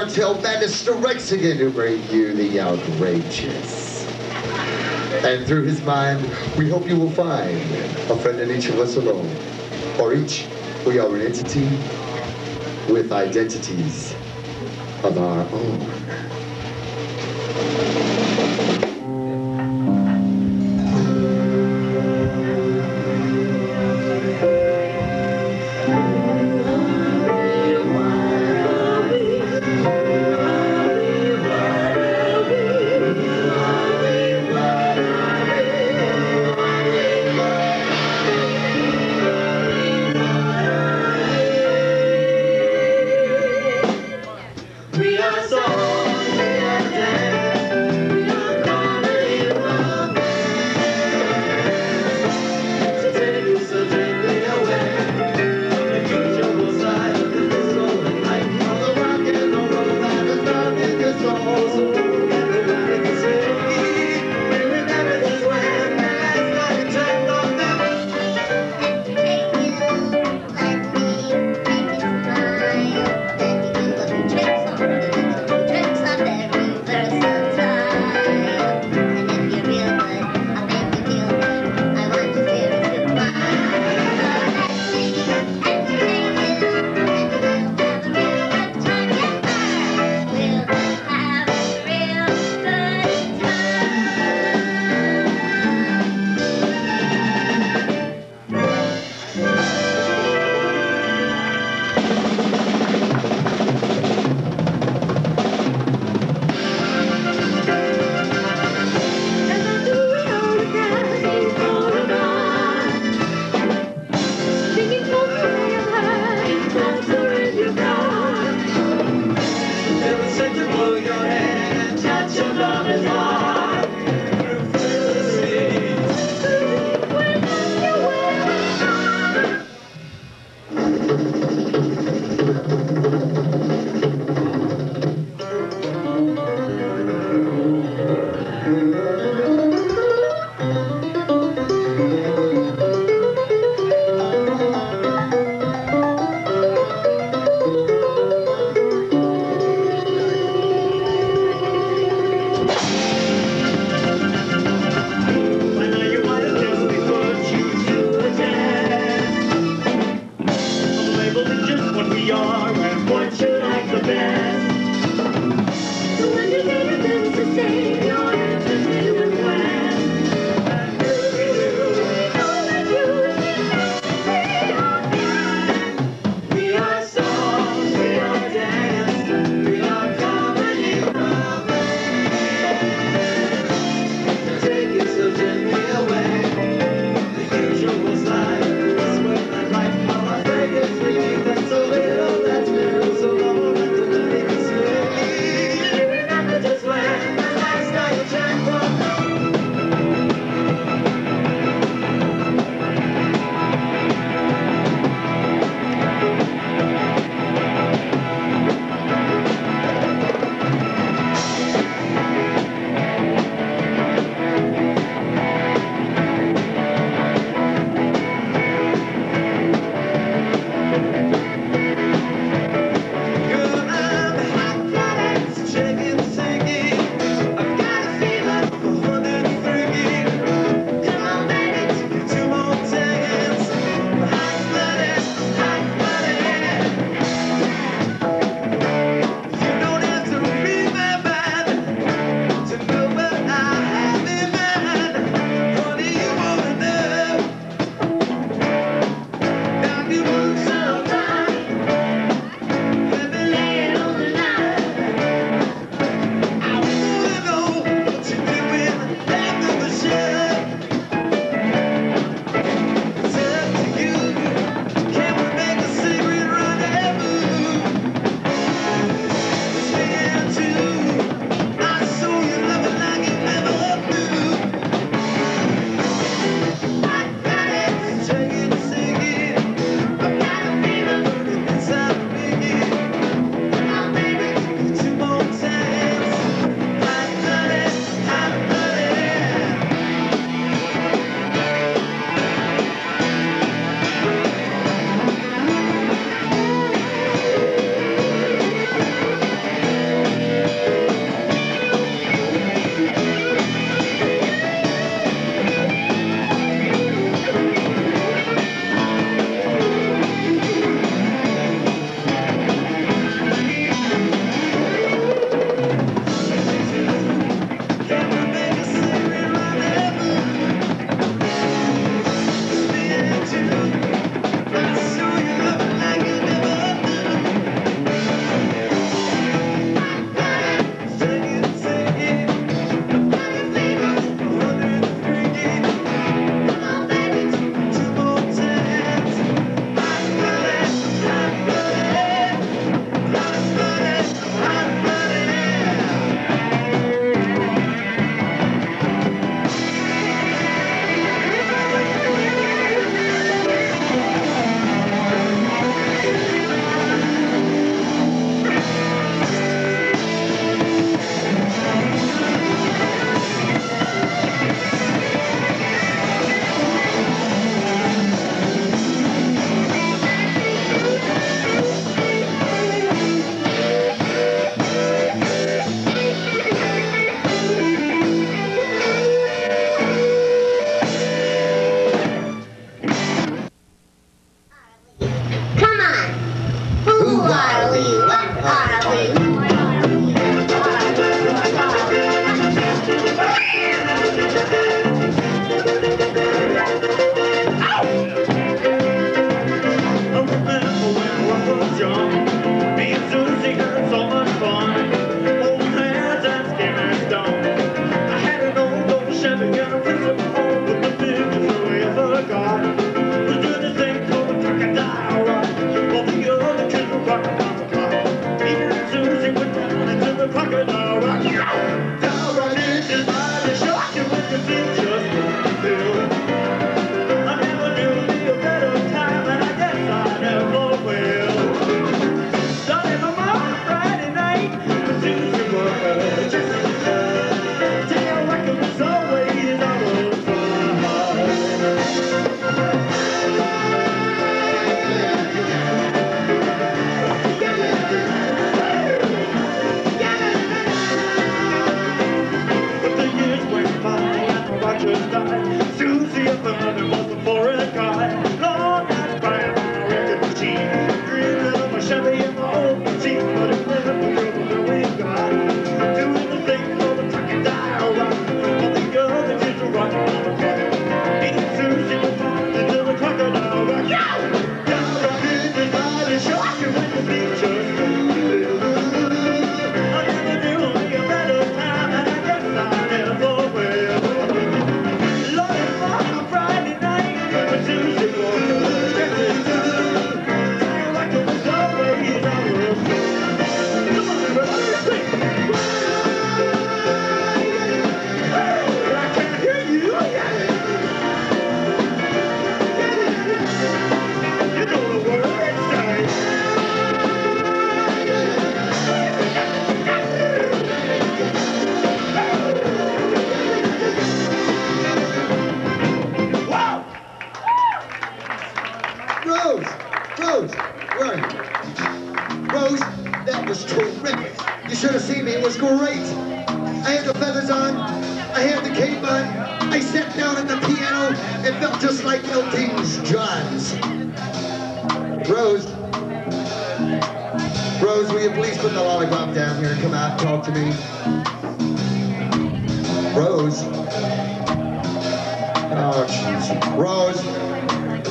Martel Madness strikes again to bring you the outrageous. And through his mind, we hope you will find a friend in each of us alone. For each, we are an entity with identities of our own.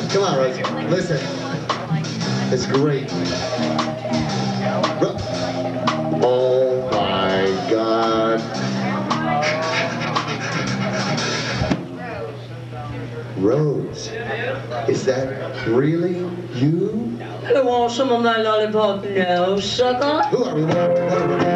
Come on, Rosie. Listen. It's great. Oh my God. Rose, is that really you? Hello, awesome on my lollipop now, sucker. Who are we?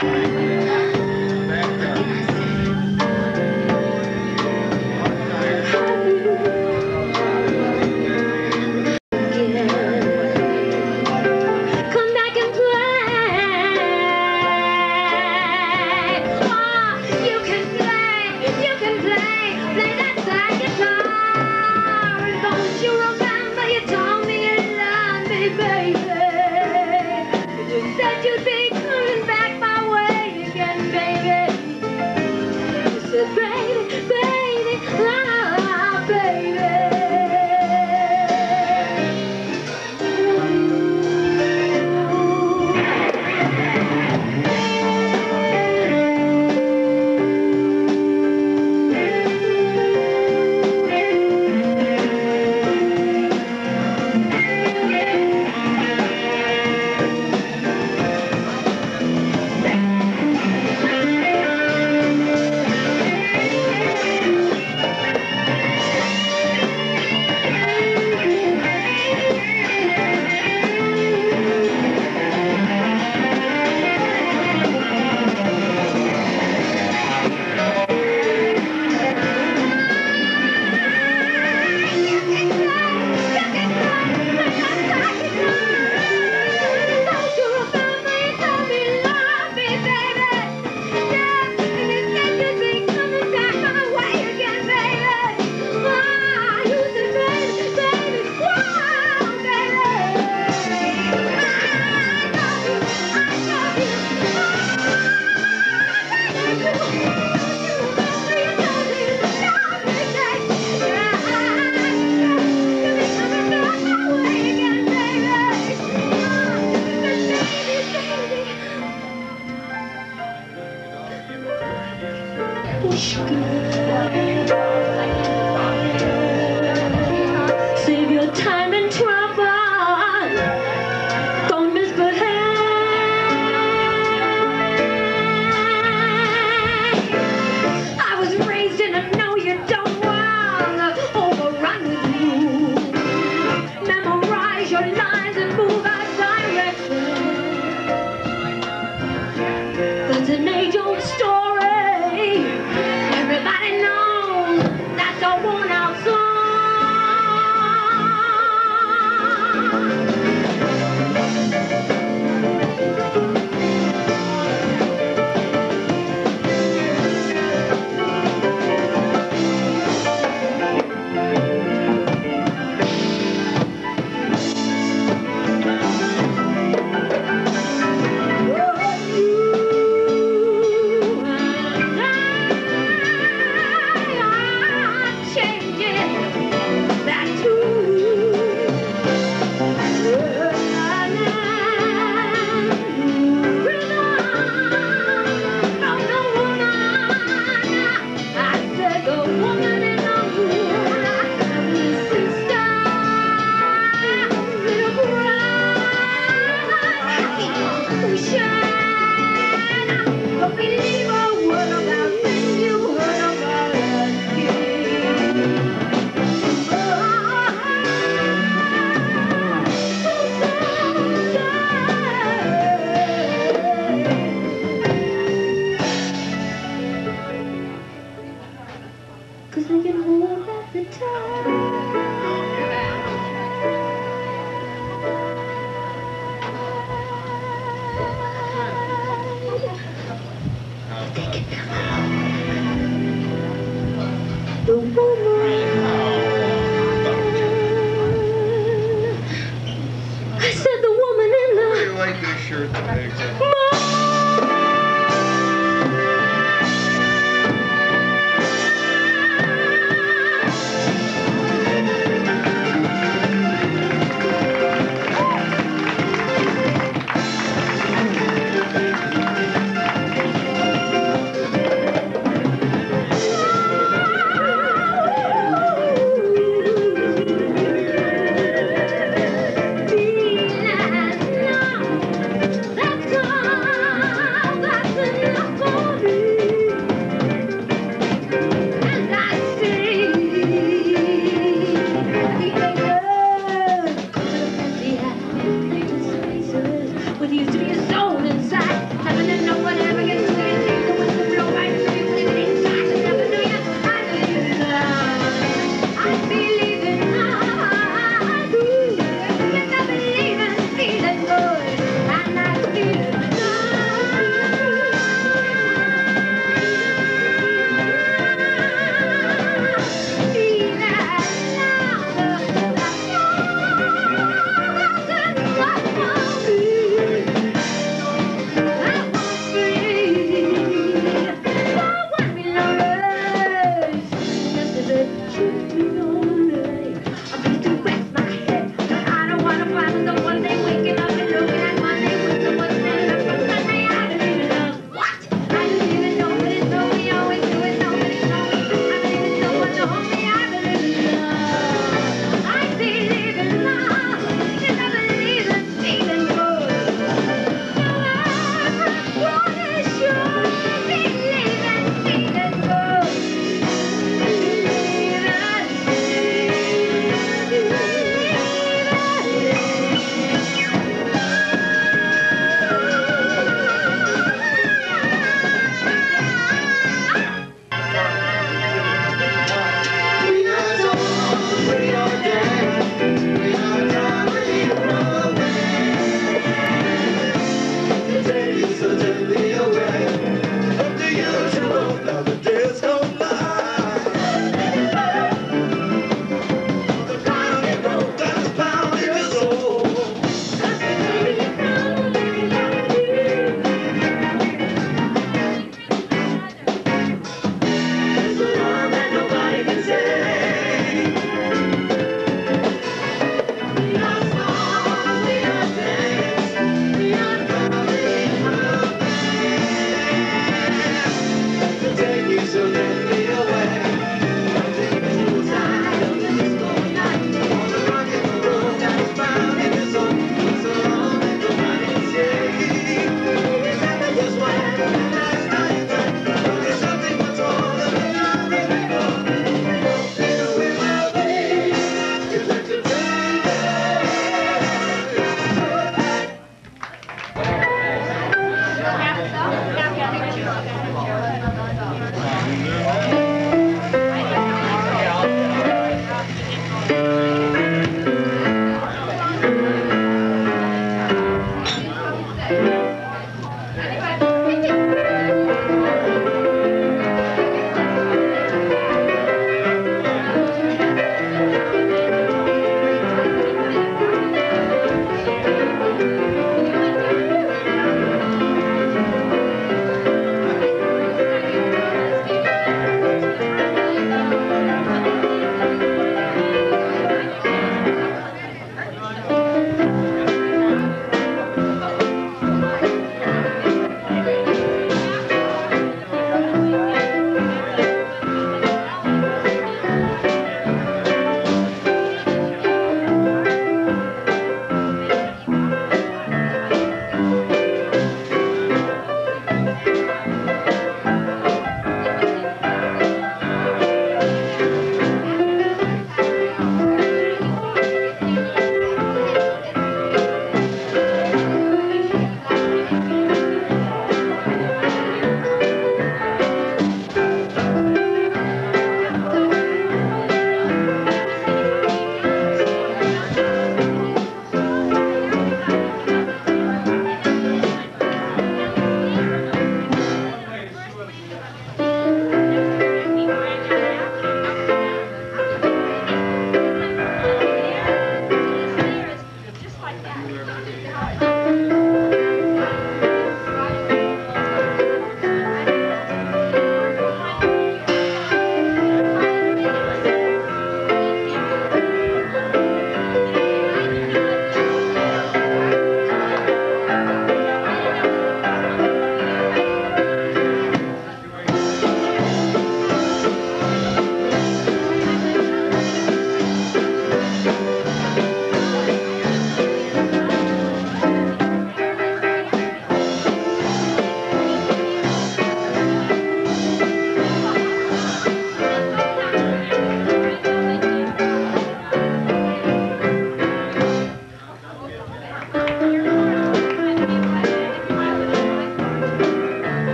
Let's go.